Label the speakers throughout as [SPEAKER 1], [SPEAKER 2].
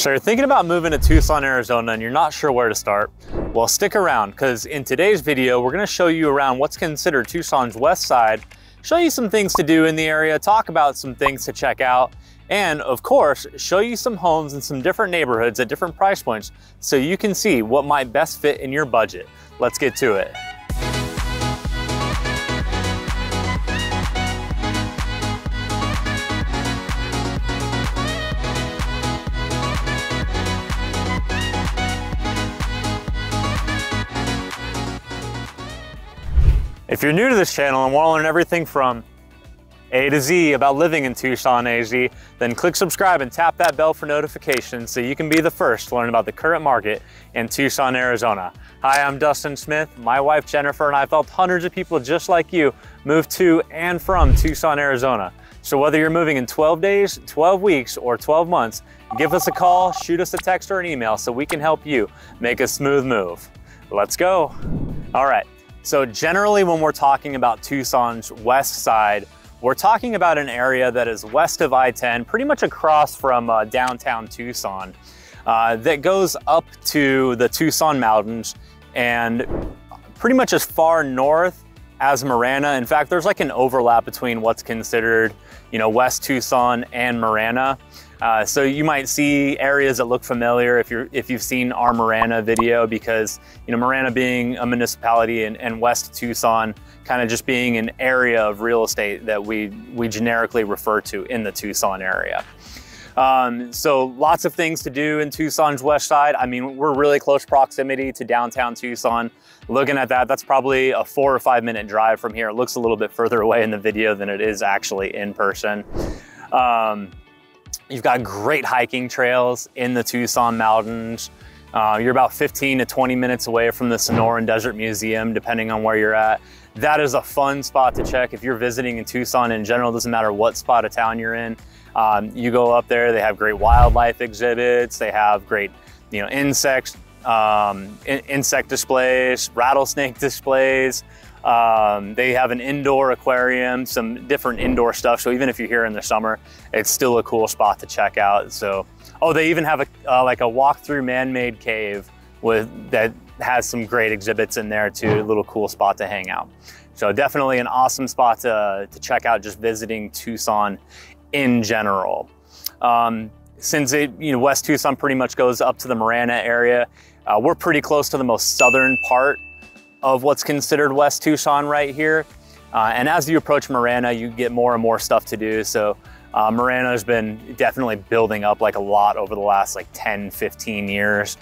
[SPEAKER 1] So you're thinking about moving to Tucson, Arizona and you're not sure where to start? Well, stick around because in today's video, we're gonna show you around what's considered Tucson's west side, show you some things to do in the area, talk about some things to check out, and of course, show you some homes in some different neighborhoods at different price points so you can see what might best fit in your budget. Let's get to it. If you're new to this channel and want to learn everything from A to Z about living in Tucson, AZ, then click subscribe and tap that bell for notifications so you can be the first to learn about the current market in Tucson, Arizona. Hi, I'm Dustin Smith. My wife Jennifer and I have helped hundreds of people just like you move to and from Tucson, Arizona. So whether you're moving in 12 days, 12 weeks, or 12 months, give us a call, shoot us a text or an email so we can help you make a smooth move. Let's go. All right. So generally when we're talking about Tucson's west side, we're talking about an area that is west of I-10, pretty much across from uh, downtown Tucson, uh, that goes up to the Tucson Mountains and pretty much as far north as Marana. In fact, there's like an overlap between what's considered, you know, West Tucson and Marana. Uh, so you might see areas that look familiar if you're if you've seen our Marana video because you know Marana being a municipality and, and West Tucson kind of just being an area of real estate that we we generically refer to in the Tucson area. Um, so lots of things to do in Tucson's west side. I mean, we're really close proximity to downtown Tucson. Looking at that, that's probably a four or five minute drive from here. It looks a little bit further away in the video than it is actually in person. Um, You've got great hiking trails in the Tucson mountains. Uh, you're about 15 to 20 minutes away from the Sonoran Desert Museum, depending on where you're at. That is a fun spot to check if you're visiting in Tucson in general, doesn't matter what spot of town you're in. Um, you go up there, they have great wildlife exhibits, they have great you know, insects, um, in insect displays, rattlesnake displays, um, they have an indoor aquarium, some different indoor stuff. So even if you're here in the summer, it's still a cool spot to check out. So, oh, they even have a uh, like a walk-through man-made cave with that has some great exhibits in there too. A little cool spot to hang out. So definitely an awesome spot to, to check out just visiting Tucson in general. Um, since it, you know, West Tucson pretty much goes up to the Marana area, uh, we're pretty close to the most southern part of what's considered West Tucson right here. Uh, and as you approach Marana, you get more and more stuff to do. So uh, Marana has been definitely building up like a lot over the last like 10, 15 years.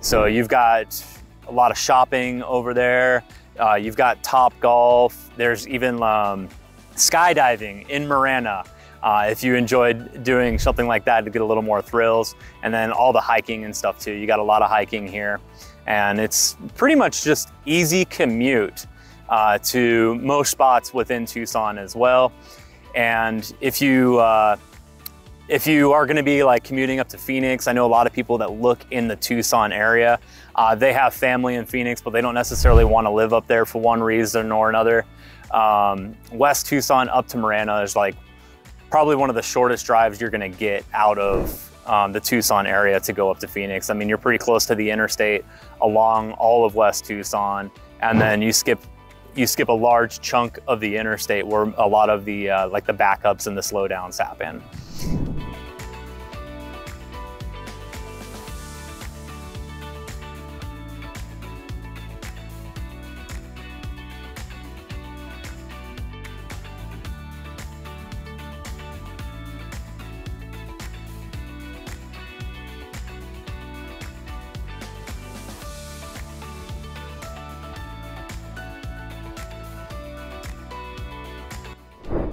[SPEAKER 1] So you've got a lot of shopping over there. Uh, you've got Top Golf. There's even um, skydiving in Marana. Uh, if you enjoyed doing something like that to get a little more thrills. And then all the hiking and stuff too. You got a lot of hiking here and it's pretty much just easy commute uh, to most spots within Tucson as well. And if you uh, if you are going to be like commuting up to Phoenix, I know a lot of people that look in the Tucson area. Uh, they have family in Phoenix, but they don't necessarily want to live up there for one reason or another. Um, West Tucson up to Marana is like probably one of the shortest drives you're going to get out of um, the Tucson area to go up to Phoenix. I mean, you're pretty close to the interstate along all of West Tucson, and then you skip you skip a large chunk of the interstate where a lot of the uh, like the backups and the slowdowns happen.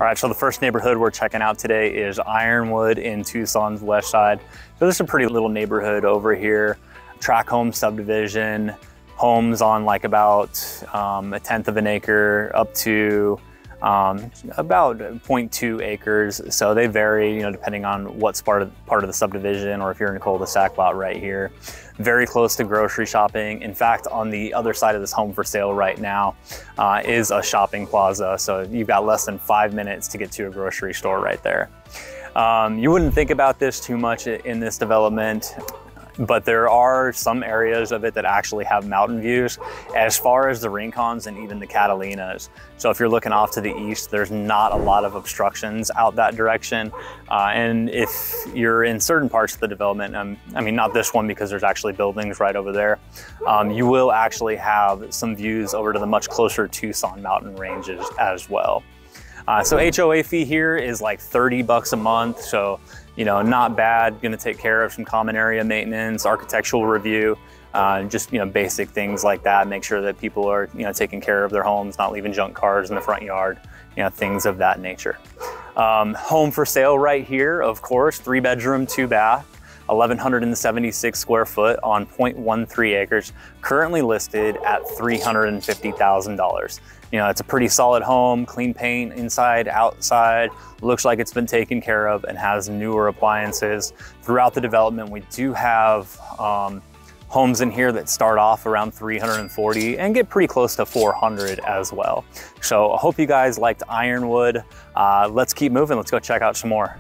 [SPEAKER 1] All right, so the first neighborhood we're checking out today is Ironwood in Tucson's west side. So this is a pretty little neighborhood over here. Track home subdivision, homes on like about um, a tenth of an acre up to um, about 0.2 acres. So they vary, you know, depending on what's part of, part of the subdivision or if you're in cul-de-sac lot right here. Very close to grocery shopping. In fact, on the other side of this home for sale right now uh, is a shopping plaza. So you've got less than five minutes to get to a grocery store right there. Um, you wouldn't think about this too much in this development but there are some areas of it that actually have mountain views as far as the Rincons and even the Catalinas. So if you're looking off to the east, there's not a lot of obstructions out that direction. Uh, and if you're in certain parts of the development, um, I mean, not this one because there's actually buildings right over there, um, you will actually have some views over to the much closer Tucson mountain ranges as well. Uh, so HOA fee here is like 30 bucks a month. So you know, not bad, gonna take care of some common area maintenance, architectural review, uh, just, you know, basic things like that. Make sure that people are, you know, taking care of their homes, not leaving junk cars in the front yard, you know, things of that nature. Um, home for sale right here, of course, three bedroom, two bath. 1,176 square foot on 0.13 acres, currently listed at $350,000. You know, it's a pretty solid home, clean paint inside, outside, looks like it's been taken care of and has newer appliances. Throughout the development, we do have um, homes in here that start off around 340 and get pretty close to 400 as well. So I hope you guys liked Ironwood. Uh, let's keep moving. Let's go check out some more.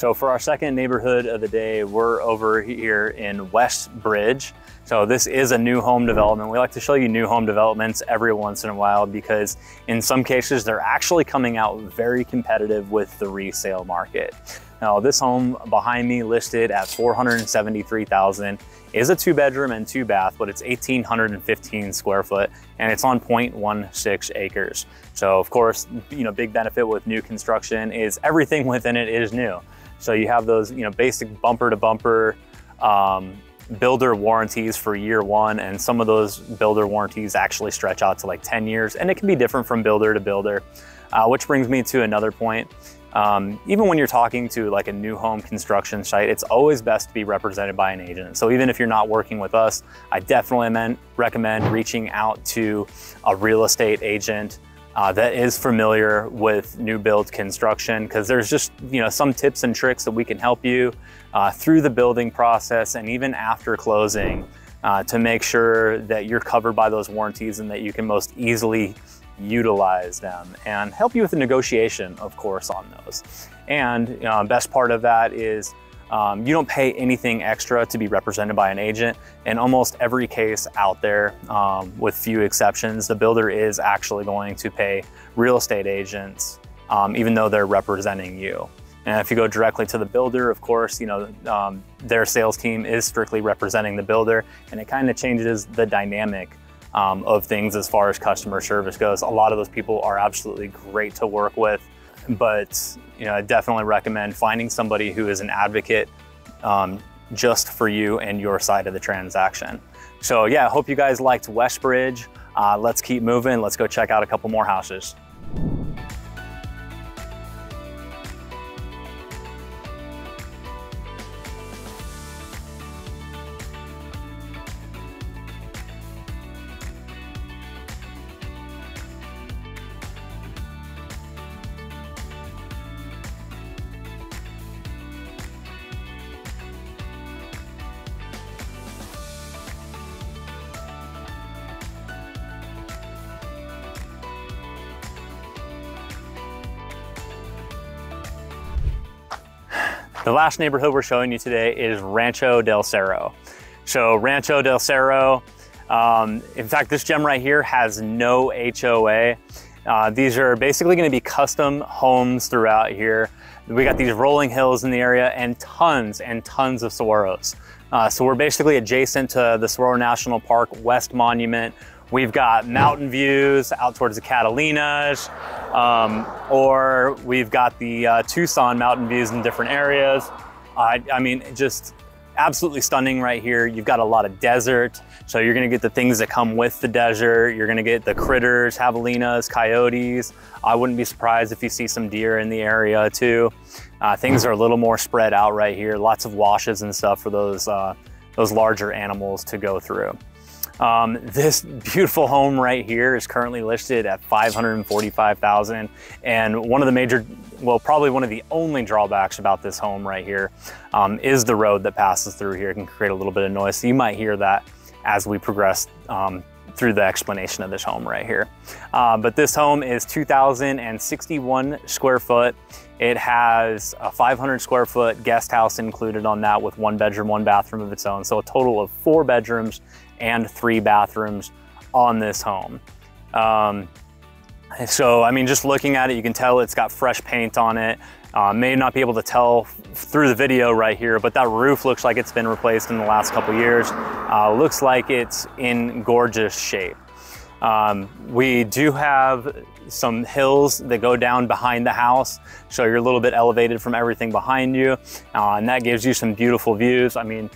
[SPEAKER 1] So for our second neighborhood of the day, we're over here in West Bridge. So this is a new home development. We like to show you new home developments every once in a while because in some cases they're actually coming out very competitive with the resale market. Now this home behind me listed at 473,000 is a two bedroom and two bath, but it's 1,815 square foot and it's on 0.16 acres. So of course, you know, big benefit with new construction is everything within it is new. So you have those, you know, basic bumper to bumper um, builder warranties for year one, and some of those builder warranties actually stretch out to like 10 years, and it can be different from builder to builder. Uh, which brings me to another point. Um, even when you're talking to like a new home construction site, it's always best to be represented by an agent. So even if you're not working with us, I definitely recommend reaching out to a real estate agent uh, that is familiar with new build construction because there's just you know some tips and tricks that we can help you uh, through the building process and even after closing uh, to make sure that you're covered by those warranties and that you can most easily utilize them and help you with the negotiation of course on those. And uh, best part of that is um, you don't pay anything extra to be represented by an agent. In almost every case out there, um, with few exceptions, the builder is actually going to pay real estate agents, um, even though they're representing you. And if you go directly to the builder, of course, you know, um, their sales team is strictly representing the builder and it kind of changes the dynamic um, of things as far as customer service goes. A lot of those people are absolutely great to work with but you know, I definitely recommend finding somebody who is an advocate um, just for you and your side of the transaction. So yeah, I hope you guys liked Westbridge. Uh, let's keep moving. Let's go check out a couple more houses. The last neighborhood we're showing you today is Rancho del Cerro. So Rancho del Cerro, um, in fact, this gem right here has no HOA. Uh, these are basically gonna be custom homes throughout here. We got these rolling hills in the area and tons and tons of saguaros. Uh, so we're basically adjacent to the Saguaro National Park West Monument. We've got mountain views out towards the Catalinas, um, or we've got the uh, Tucson mountain views in different areas. I, I mean, just absolutely stunning right here. You've got a lot of desert, so you're gonna get the things that come with the desert. You're gonna get the critters, javelinas, coyotes. I wouldn't be surprised if you see some deer in the area too. Uh, things are a little more spread out right here. Lots of washes and stuff for those, uh, those larger animals to go through. Um, this beautiful home right here is currently listed at 545,000. And one of the major, well, probably one of the only drawbacks about this home right here um, is the road that passes through here. It can create a little bit of noise. So you might hear that as we progress um, through the explanation of this home right here. Uh, but this home is 2,061 square foot. It has a 500 square foot guest house included on that with one bedroom, one bathroom of its own. So a total of four bedrooms and three bathrooms on this home. Um, so, I mean, just looking at it, you can tell it's got fresh paint on it. Uh, may not be able to tell through the video right here, but that roof looks like it's been replaced in the last couple years. Uh, looks like it's in gorgeous shape. Um, we do have some hills that go down behind the house, so you're a little bit elevated from everything behind you, uh, and that gives you some beautiful views. I mean,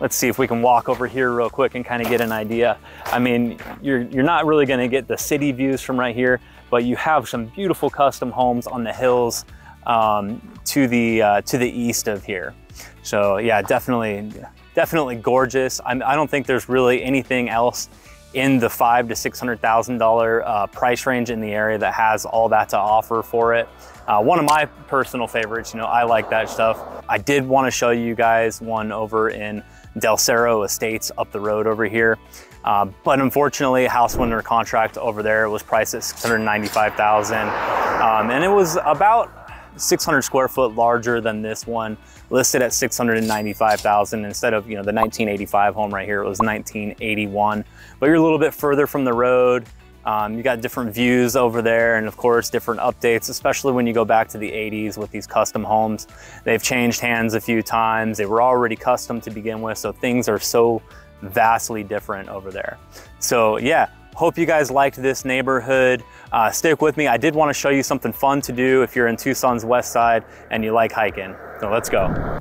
[SPEAKER 1] let's see if we can walk over here real quick and kind of get an idea. I mean, you're, you're not really gonna get the city views from right here, but you have some beautiful custom homes on the hills um, to the uh, to the east of here. So yeah, definitely, definitely gorgeous. I'm, I do not think there's really anything else in the five to six hundred thousand uh, price range in the area that has all that to offer for it. Uh, one of my personal favorites, you know, I like that stuff. I did want to show you guys one over in Del Cerro Estates up the road over here. Uh, but unfortunately, house winter contract over there was priced at 695,000. Um, and it was about 600 square foot larger than this one, listed at 695,000 instead of, you know, the 1985 home right here, it was 1981. But you're a little bit further from the road. Um, you got different views over there and of course different updates, especially when you go back to the 80s with these custom homes. They've changed hands a few times. They were already custom to begin with, so things are so vastly different over there. So yeah, Hope you guys liked this neighborhood. Uh, stick with me. I did want to show you something fun to do if you're in Tucson's west side and you like hiking. So let's go.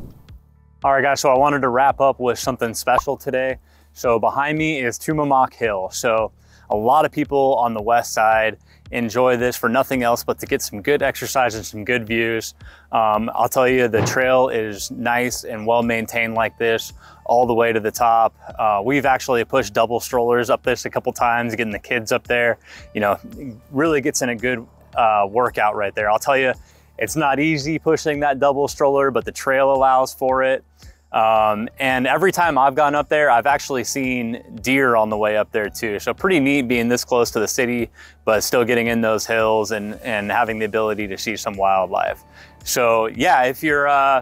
[SPEAKER 1] All right, guys, so I wanted to wrap up with something special today. So behind me is Tumamoc Hill. So a lot of people on the west side enjoy this for nothing else but to get some good exercise and some good views. Um, I'll tell you, the trail is nice and well maintained like this all the way to the top. Uh, we've actually pushed double strollers up this a couple times, getting the kids up there. You know, really gets in a good uh, workout right there. I'll tell you, it's not easy pushing that double stroller, but the trail allows for it. Um, and every time I've gone up there, I've actually seen deer on the way up there too. So pretty neat being this close to the city, but still getting in those hills and, and having the ability to see some wildlife. So yeah, if you're, uh,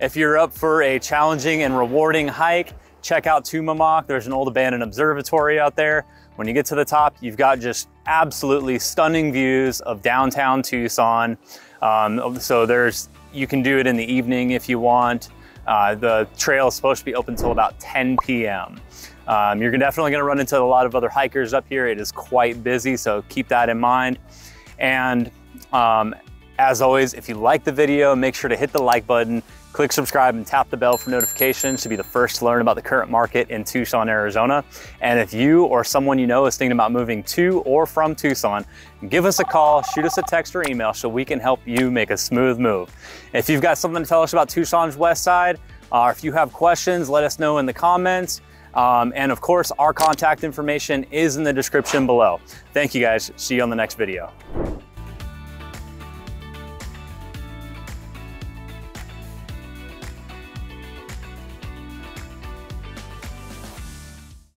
[SPEAKER 1] if you're up for a challenging and rewarding hike, check out Tumamoc. There's an old abandoned observatory out there. When you get to the top, you've got just absolutely stunning views of downtown Tucson. Um, so there's, you can do it in the evening if you want. Uh, the trail is supposed to be open until about 10 p.m. Um, you're definitely gonna run into a lot of other hikers up here. It is quite busy, so keep that in mind. And um, as always, if you like the video, make sure to hit the like button, Click subscribe and tap the bell for notifications to be the first to learn about the current market in Tucson, Arizona. And if you or someone you know is thinking about moving to or from Tucson, give us a call, shoot us a text or email so we can help you make a smooth move. If you've got something to tell us about Tucson's west side, or uh, if you have questions, let us know in the comments. Um, and of course, our contact information is in the description below. Thank you guys. See you on the next video.